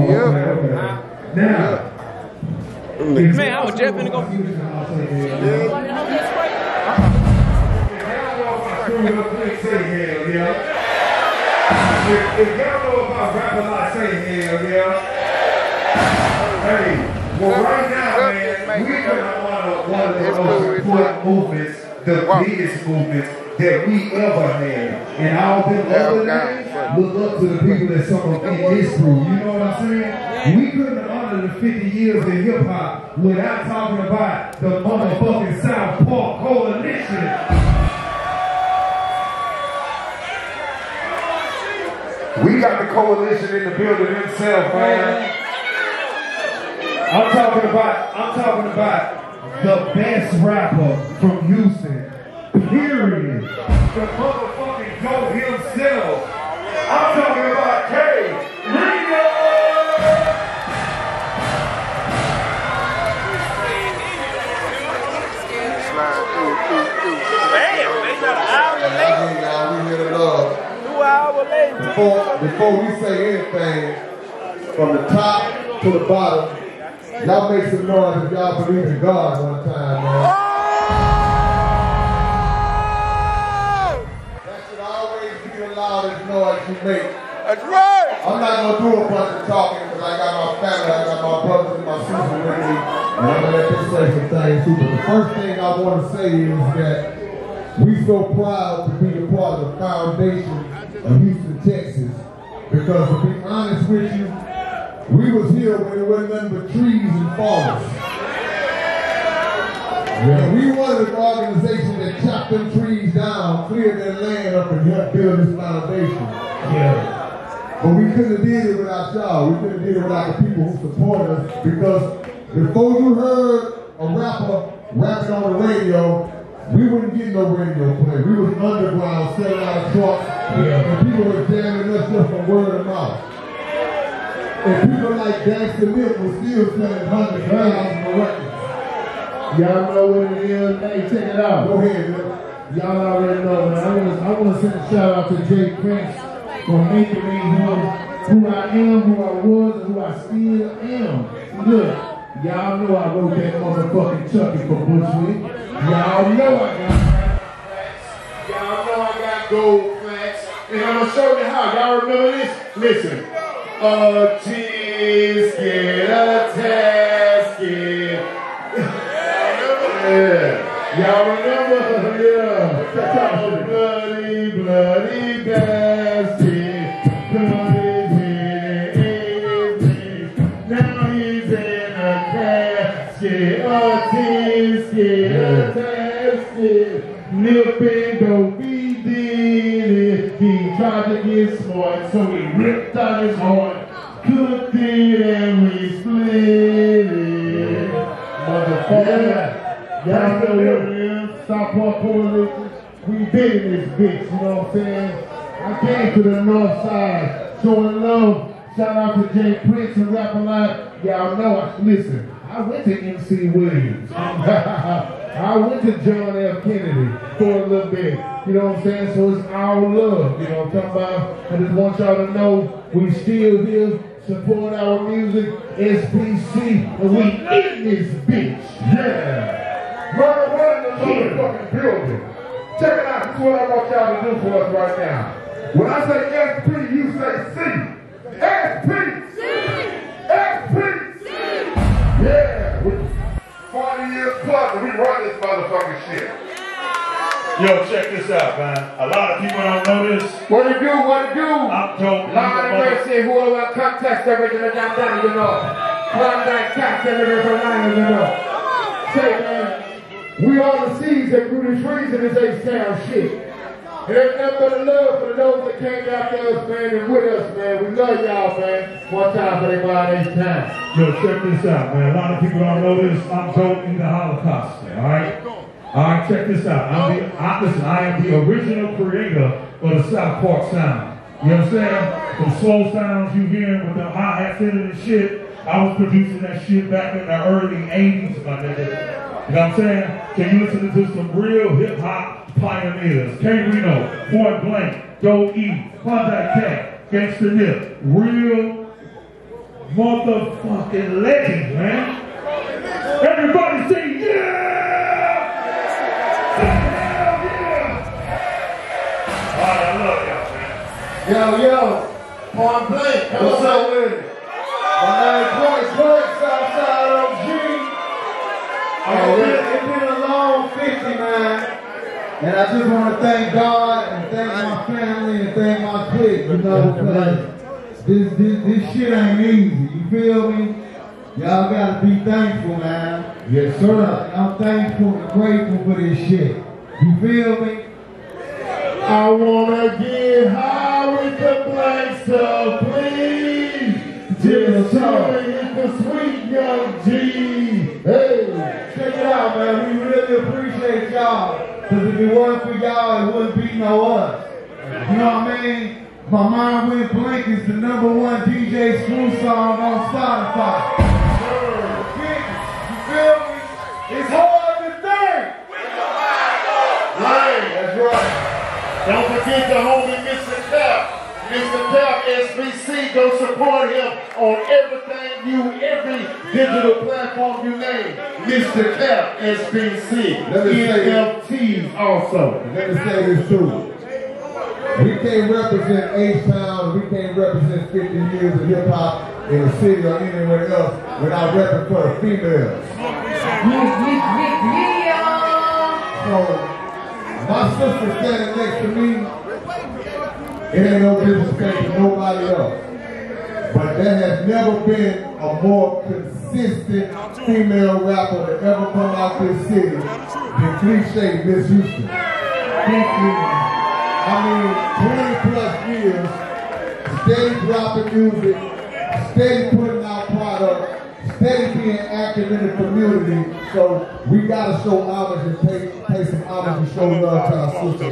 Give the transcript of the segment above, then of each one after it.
Yeah. Now, Man, I was just finna go. If, if y'all know about rapping like say hell, yeah. Hey, well right now, man, we gonna honor one of the most important movements, the biggest movements that we ever had. And all them other names look up to the people that some of in this group. You know what I'm saying? We couldn't honor the 50 years of hip hop without talking about the motherfucking South Park Coalition. We got the coalition in the building themselves, man. I'm talking about, I'm talking about the best rapper from Houston. Period. The motherfucking GOAT himself. I'm talking about K. Ringo! Damn, they got an hour late. Hey, hour late. Before, before we say anything, from the top to the bottom, y'all make some noise if y'all believe in God one time, man. Noise you make. That's right. I'm not gonna do a bunch of talking because I got my family, I got my brothers and my sisters with me, and I'm gonna let them say some things too. But the first thing I want to say is that we so proud to be a part of the foundation of Houston, Texas, because to be honest with you, we was here when there wasn't nothing but trees and forests. And we wanted an organization that chopped them trees build this foundation. Yeah. But we couldn't have did it without y'all. We couldn't have did it without the people who support us. Because before you heard a rapper rapping on the radio, we wouldn't get no radio play. We was underground selling out of trucks. And people were jamming us just from word of mouth. And people like Gangsta Milk was still selling hundreds of thousands of records. Y'all know what it is. Hey, check it out. Go ahead, man. Y'all already know, man. I want to send a shout out to J. Prince for making me who, who I am, who I was, and who I still am. Look, y'all know I wrote that motherfucking Chucky for Bushwick. Y'all know I got. Y'all know I got gold flats. And I'm gonna show you how. Y'all remember this? Listen. Uh, a tisket, a tasket. Yeah. Y'all remember? Yeah. Bloody, bloody bastard. Bloody. Now he's in a casket. A tisket, a tasket. Nipping. He tried to get smart, so he ripped out his heart. Cooked it and we split it. Motherfucker. Y'all know what it is. South Park Coalition. We big in this bitch, you know what I'm saying? I came to the north side showing love. Shout out to J. Prince and Rap a Lot. Y'all know I listen. I went to MC Williams. I went to John F. Kennedy for a little bit. You know what I'm saying? So it's our love. You know what I'm talking about? I just want y'all to know we still here. Support our music, SPC, and we in this bitch. Yeah. One in the motherfucking building. Check it out. This is what I want y'all to do for us right now. When I say SP, you say C. SP. SP. Yeah. We- 40 years plus and we run this motherfucking shit. Yo, check this out, man. A lot of people don't know this. What it do? What it do? I'm told Lord of mercy, who will contest the original damn daddy, you know. Klondike cats and the river lion, you know. Say, man, we are the seeds that grew the trees in this H-Town shit. And there's nothing but love for the those that came after us, man, and with us, man. We love y'all, man. One time for God H-Town. Yo, check this out, man. A lot of people don't know this. I'm told in the Holocaust, man, all right? All right, check this out. I'm the, I, listen, I am the original creator of the South Park sound. You know what I'm saying? The slow sounds you hearing with the hi-hats in it and shit. I was producing that shit back in the early 80s, my nigga. You know what I'm saying? Can you listen to some real hip-hop pioneers. K-Rino, Point Blank, Doe E, Klondike Kat, Gangsta Nip. Real motherfucking legends, man. Everybody say yeah! Hell yeah! All right, I love y'all, man. Yo, yo, point blank, what's up with it? And I just want to thank God and thank my family and thank my clique, you know, because this, this, this shit ain't easy, you feel me? Y'all gotta be thankful, man. Yes, sir. I'm thankful and grateful for this shit. You feel me? I wanna get high with the blank so please. Just tell me the sweet young G. Hey. Check it out, man. We really appreciate y'all. Because if it wasn't for y'all, it wouldn't be no us. You know what I mean? My Mind Went Blank It's the number one DJ Screw song on Spotify. You feel me? It's hard to think. Right. That's right. Don't forget the homie Mr. Cap. Mr. Cap SBC, go support him on everything you, every digital platform you name. Mr. Cap SBC. Let me say- NFTs also. Let me say this too. We can't represent H-Town, we can't represent 50 years of hip hop in the city or anywhere else without repping for the females. So, my sister standing next to me, it ain't no disrespect to nobody else. But there has never been a more consistent female rapper to ever come out this city than Cliche Miss Houston. Thank you. I mean, 20 plus years, steady dropping music, steady putting out product, steady being active in the community. So we gotta show homage and pay, pay some homage and show love to our sister.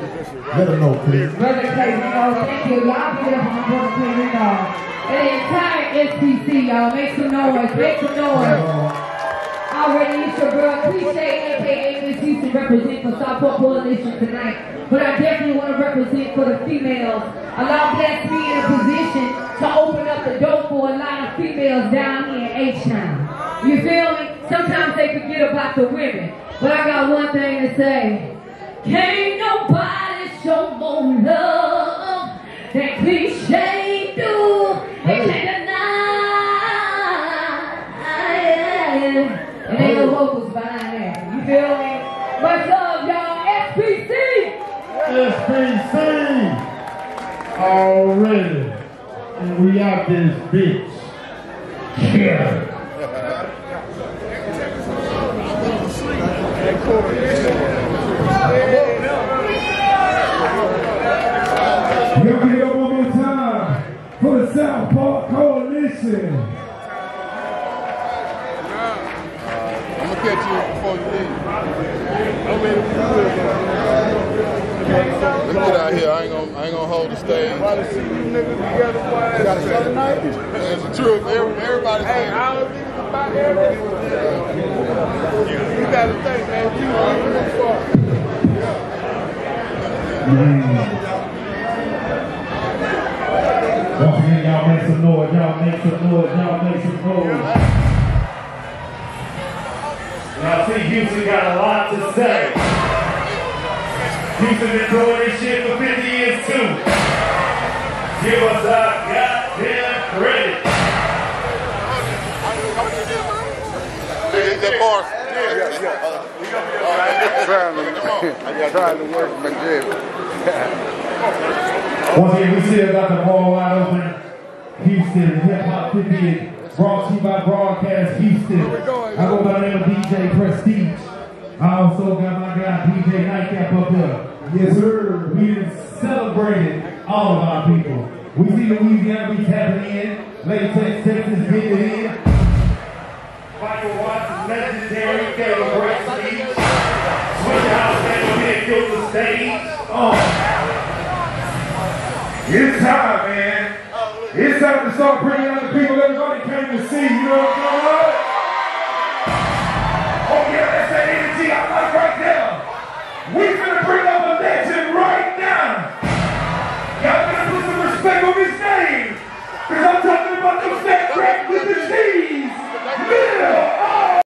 Let her know, please. Brother K, you know, thank you. Y'all give it up for you know. The entire SPC, y'all. Make some noise. Make some noise. Already, it's your girl, Cliche, aka Miss Houston, represent for South Park Coalition tonight. But I definitely want to represent for the females. Allow Blacks be in a position to open up the door for a lot of females down here in H-Town. You feel me? Sometimes they forget about the women. But I got one thing to say. Can't nobody show more love than cliche feel? Much love, y'all. SPC. SPC. Already. And we out this bitch. Yeah. Give it up one more time for the South Park Coalition. I'm gonna catch you before you leave. I'm ready Let's get out here. I ain't gonna, I ain't gonna hold the stage. Everybody see you niggas together, boy. The other night. That's the truth. Every- Everybody's Hey, saying I don't think it's about everything. You gotta think, man. You you look for. Once again, y'all make some noise, y'all make some noise, y'all make some noise. Y'all see Houston got a lot to say. Houston been doing this shit for 50 years too. Give us our goddamn credit. that bar. Trying to, try. I'm trying to work my jib. Once again, we still got the ball wide open. Houston Hip Hop 50 brought to you by Broadcast Houston. I go by the name of DJ Prestige. I also got my guy DJ Nightcap up here. Yes, sir. We done celebrated all of our people. We see Louisiana be tapping in. Latex, Texas getting it in. Michael Watts is legendary. Gave a great speech. Swishahouse came up here and killed the stage. Oh. It's time, man. It's time to start bringing other people. Everybody